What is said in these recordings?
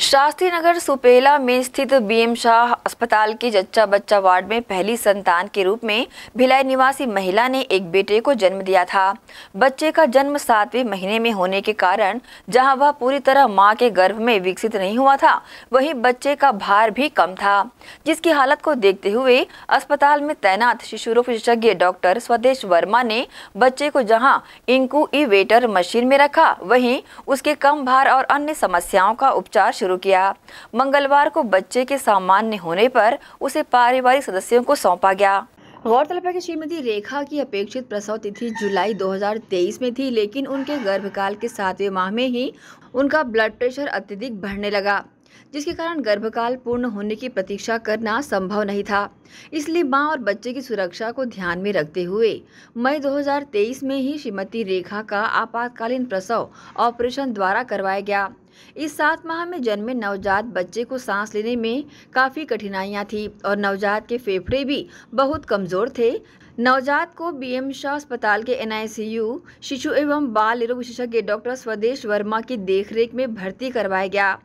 शास्त्री नगर सुपेला में स्थित बीएम शाह अस्पताल के जच्चा बच्चा वार्ड में पहली संतान के रूप में भिलाई निवासी महिला ने एक बेटे को जन्म दिया था। बच्चे का जन्म सातवें महीने में होने के कारण, जहाँ वह पूरी तरह माँ के गर्भ में विकसित नहीं हुआ था, वहीं बच्चे का भार भी कम था। जिसकी हालत को देखते हुए अस्पताल में तैनात शिशु रोग विशेषज्ञ डॉक्टर स्वदेश वर्मा ने बच्चे को जहाँ इंकुइवेटर मशीन में रखा, वहीं उसके कम भार और अन्य समस्याओं का उपचार शुरू किया। मंगलवार को बच्चे के सामान्य होने पर उसे पारिवारिक सदस्यों को सौंपा गया। गौरतलब है कि श्रीमती रेखा की अपेक्षित प्रसव तिथि जुलाई 2023 में थी, लेकिन उनके गर्भकाल के सातवें माह में ही उनका ब्लड प्रेशर अत्यधिक बढ़ने लगा। जिसके कारण गर्भकाल पूर्ण होने की प्रतीक्षा करना संभव नहीं था। इसलिए माँ और बच्चे की सुरक्षा को ध्यान में रखते हुए मई 2023 में ही श्रीमती रेखा का आपातकालीन प्रसव ऑपरेशन द्वारा करवाया गया। इस सात माह में जन्मे नवजात बच्चे को सांस लेने में काफ़ी कठिनाइयाँ थी और नवजात के फेफड़े भी बहुत कमज़ोर थे। नवजात को बीएम शाह अस्पताल के एनआईसीयू, शिशु एवं बाल रोग विशेषज्ञ डॉक्टर स्वदेश वर्मा की देखरेख में भर्ती करवाया गया।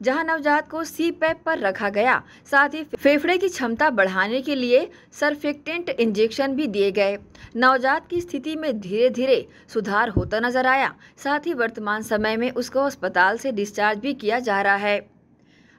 जहाँ नवजात को सी पैप पर रखा गया। साथ ही फेफड़े की क्षमता बढ़ाने के लिए सरफेक्टेंट इंजेक्शन भी दिए गए। नवजात की स्थिति में धीरे धीरे सुधार होता नज़र आया। साथ ही वर्तमान समय में उसको अस्पताल से डिस्चार्ज भी किया जा रहा है।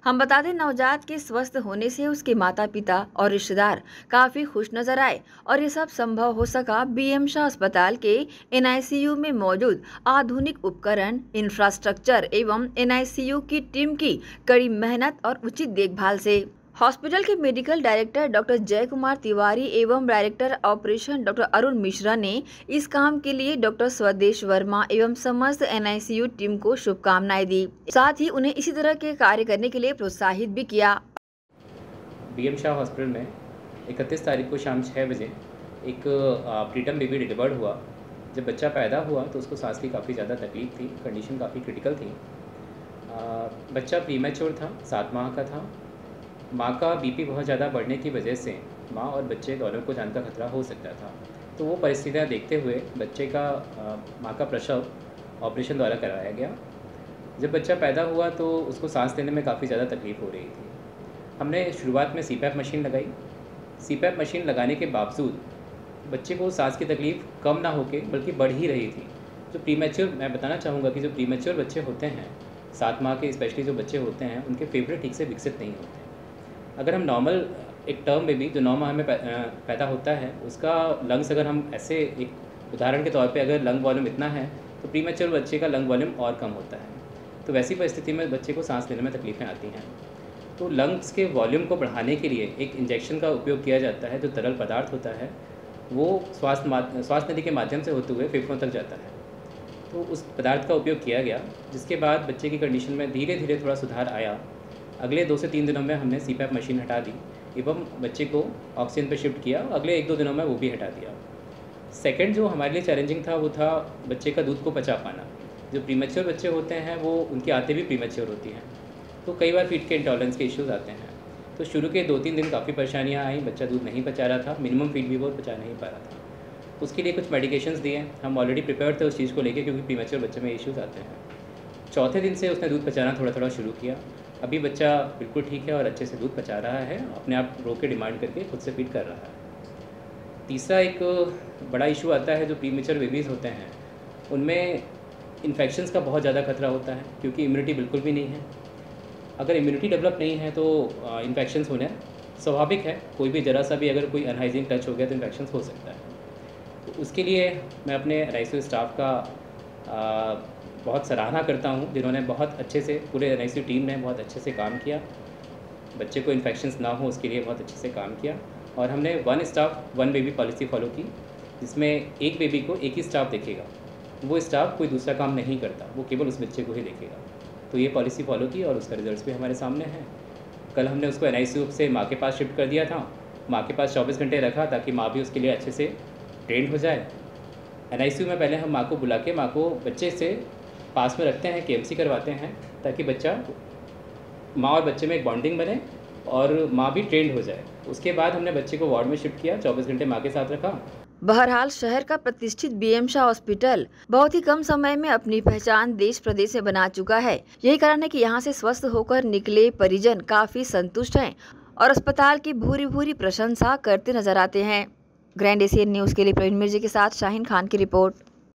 हम बता दें, नवजात के स्वस्थ होने से उसके माता पिता और रिश्तेदार काफ़ी खुश नज़र आए और ये सब संभव हो सका बीएम शाह अस्पताल के एनआईसीयू में मौजूद आधुनिक उपकरण इंफ्रास्ट्रक्चर एवं एनआईसीयू की टीम की कड़ी मेहनत और उचित देखभाल से। हॉस्पिटल के मेडिकल डायरेक्टर डॉक्टर जय कुमार तिवारी एवं director operation doctor Arun Mishra ने इस काम के लिए डॉक्टर स्वदेश वर्मा एवं समस्त एनआईसीयू टीम को शुभकामनाएँ दी। साथ ही उन्हें इसी तरह के कार्य करने के लिए प्रोत्साहित भी किया। बीएम शाह हॉस्पिटल में इकतीस तारीख को शाम छः बजे एक प्रीटम बेबी डिलीवर्ड हुआ। जब बच्चा पैदा हुआ तो उसको सांस की काफ़ी ज़्यादा तकलीफ़ थी कंडीशन काफ़ी क्रिटिकल थी। बच्चा प्रीमेच्योर था, सात माह का था। माँ का बीपी बहुत ज़्यादा बढ़ने की वजह से माँ और बच्चे दोनों को जान का खतरा हो सकता था। तो वो परिस्थितियाँ देखते हुए बच्चे का माँ का प्रसव ऑपरेशन द्वारा करवाया गया। जब बच्चा पैदा हुआ तो उसको सांस लेने में काफ़ी ज़्यादा तकलीफ़ हो रही थी। हमने शुरुआत में सी मशीन लगाई। सी मशीन लगाने के बावजूद बच्चे को सांस की तकलीफ़ कम ना होके बल्कि बढ़ ही रही थी। जो प्रीमेच्योर मैं बताना चाहूँगा कि जो प्रीमेच्योर बच्चे होते हैं, सात माह के स्पेशली जो बच्चे होते हैं, उनके फेफड़े ठीक से विकसित नहीं होते। अगर हम नॉर्मल एक टर्म में भी जो नौ हमें पैदा होता है, उसका लंग्स अगर हम ऐसे एक उदाहरण के तौर पे अगर लंग वॉल्यूम इतना है तो प्रीमेच्योर बच्चे का लंग वॉल्यूम और कम होता है। तो वैसी परिस्थिति में बच्चे को सांस लेने में तकलीफ़ें आती हैं। तो लंग्स के वॉल्यूम को बढ़ाने के लिए एक इंजेक्शन का उपयोग किया जाता है, जो तरल पदार्थ होता है, वो स्वास्थ्य स्वास्थ्य नदी के माध्यम से होते हुए फेफड़ों तक जाता है। तो उस पदार्थ का उपयोग किया गया, जिसके बाद बच्चे की कंडीशन में धीरे धीरे थोड़ा सुधार आया अगले दो से तीन दिनों में हमने सी मशीन हटा दी। एवं बच्चे को ऑक्सीजन पर शिफ्ट किया अगले एक दो दिनों में वो भी हटा दिया। सेकेंड जो हमारे लिए चैलेंजिंग था, वो था बच्चे का दूध को पचा पाना। जो प्रीमेच्योर बच्चे होते हैं, वो उनकी आते भी प्रीमेच्योर होती हैं। तो कई बार फीट के इंटॉलरेंस के इश्यूज़ आते हैं। तो शुरू के दो तीन दिन काफ़ी परेशानियाँ आई, बच्चा दूध नहीं पचा रहा था मिनिमम फ़ीड भी वो पचा नहीं पा रहा था। उसके लिए कुछ मेडिकेशंस दिए। हम ऑलरेडी प्रिपेयर थे उस चीज़ को लेकर क्योंकि प्रीमेच्योर बच्चे में इश्यूज़ आते हैं। चौथे दिन से उसने दूध पचाना थोड़ा थोड़ा शुरू किया। अभी बच्चा बिल्कुल ठीक है और अच्छे से दूध पचा रहा है, अपने आप रो के डिमांड करके खुद से फ़ीड कर रहा है। तीसरा एक बड़ा इशू आता है जो प्रीमेचर बेबीज़ होते हैं, उनमें इन्फेक्शंस का बहुत ज़्यादा खतरा होता है, क्योंकि इम्यूनिटी बिल्कुल भी नहीं है। अगर इम्यूनिटी डेवलप नहीं है तो इन्फेक्शंस होने स्वाभाविक है, कोई भी ज़रा सा भी अगर कोई अनहाइजीन टच हो गया तो इन्फेक्शन हो सकता है। तो उसके लिए मैं अपने राइस स्टाफ का बहुत सराहना करता हूँ, जिन्होंने बहुत अच्छे से, पूरे एनआईसीयू टीम ने बहुत अच्छे से काम किया। बच्चे को इन्फेक्शंस ना हो, उसके लिए बहुत अच्छे से काम किया। और हमने one staff one baby policy follow की, जिसमें एक बेबी को एक ही स्टाफ देखेगा। वो स्टाफ कोई दूसरा काम नहीं करता, वो केवल उस बच्चे को ही देखेगा। तो ये पॉलिसी फॉलो की और उसका रिज़ल्ट भी हमारे सामने है। कल हमने उसको एनआईसीयू से माँ के पास शिफ्ट कर दिया था। माँ के पास चौबीस घंटे रखा, ताकि माँ भी उसके लिए अच्छे से ट्रेंड हो जाए। एनआईसीयू में पहले हम माँ को बुला के, माँ को बच्चे से पास में रखते हैं के करवाते हैं, ताकि बच्चा माँ और बच्चे में एक बॉन्डिंग बने और माँ भी ट्रेंड हो जाए। उसके बाद हमने बच्चे को वार्ड में शिफ्ट किया, चौबीस घंटे माँ के साथ रखा। बहरहाल, शहर का प्रतिष्ठित बीएम शाह हॉस्पिटल बहुत ही कम समय में अपनी पहचान देश प्रदेश में बना चुका है। यही कारण है कि यहाँ से स्वस्थ होकर निकले परिजन काफ़ी संतुष्ट हैं और अस्पताल की भूरी भूरी प्रशंसा करते नज़र आते हैं। ग्रैंड एशियन न्यूज़ के लिए प्रवीण मिर्जी के साथ शाहिन खान की रिपोर्ट।